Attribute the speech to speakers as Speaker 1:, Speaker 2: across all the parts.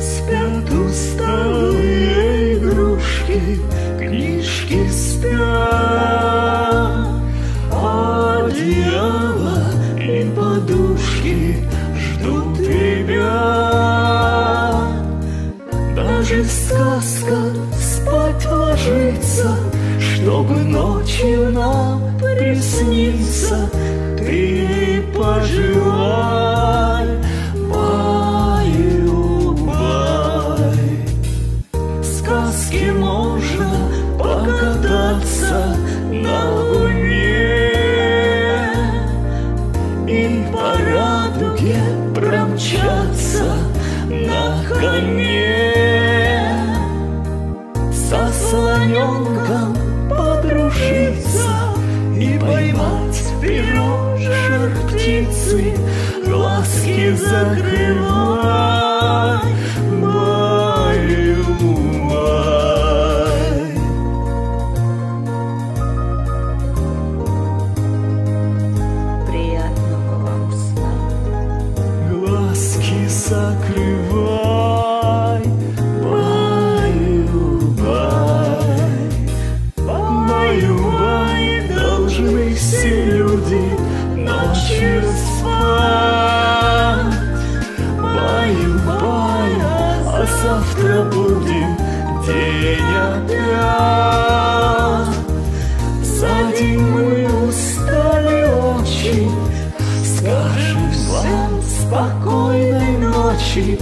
Speaker 1: Спят усталые игрушки, книжки спят, одеяло и подушки ждут тебя. Даже сказка спать ложится, чтобы ночью нам присниться. Ты пожелай, И по радуге промчаться на коне Со слоненком подружиться И поймать перо птицы Глазки закрывай, Закрывай, баю-бай. Баю-бай, должны все люди ночью спать. Баю-бай, а завтра будем день опять. За день мы устали очень, Скажем вам спокойной ночи,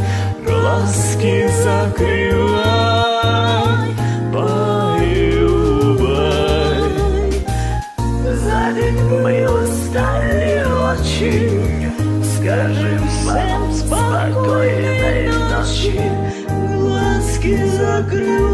Speaker 1: Глазки закрывай, баю-бай. За день мы устали очень, Скажем вам спокойной ночи, Глазки закрывай.